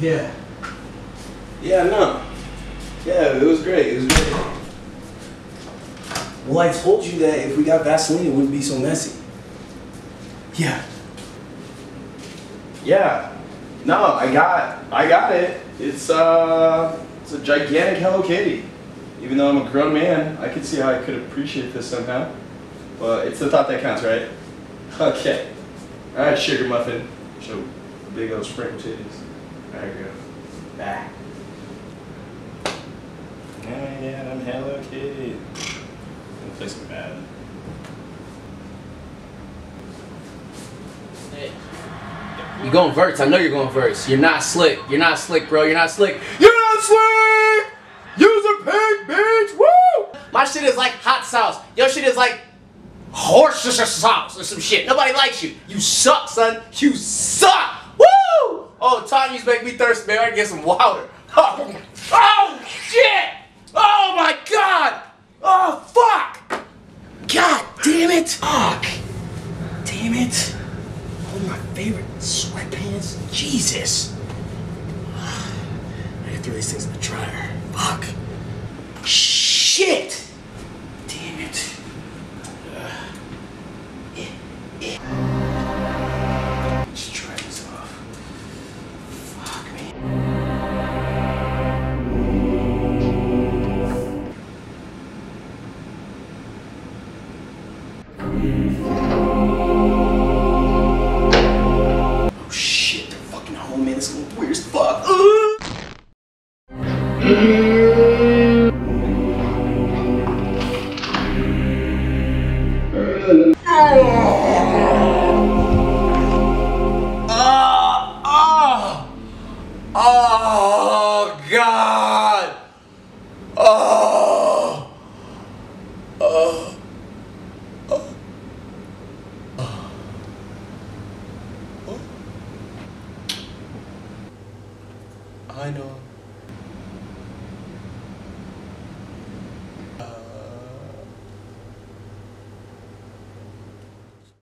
Yeah. Yeah, no. Yeah, it was great. It was great. Well, I told you that if we got Vaseline, it wouldn't be so messy. Yeah. Yeah. No, I got I got it. It's uh it's a gigantic Hello Kitty. Even though I'm a grown man, I could see how I could appreciate this somehow. But it's the thought that counts, right? Okay. Alright, sugar muffin. Show big old sprinkle titties. There you go. Back. Yeah, yeah, I'm Hello Kitty. I'm gonna play some bad. You going verse. I know you're going verse. You're not slick. You're not slick, bro. You're not slick. You're not slick! Use a pig, bitch! Woo! My shit is like hot sauce. Your shit is like horse sauce or some shit. Nobody likes you. You suck, son. You suck! Oh, Tanya's make me thirsty, man. I get some water. Oh, oh shit! Oh my god! Oh fuck! God damn it! Fuck! Damn it! Oh, my favorite sweatpants. Jesus. I gotta throw these things in the dryer. Fuck. Shit. Oh shit, they're fucking home, man. This is weird as fuck. Ah, ah, oh, God. Oh. Oh. I know.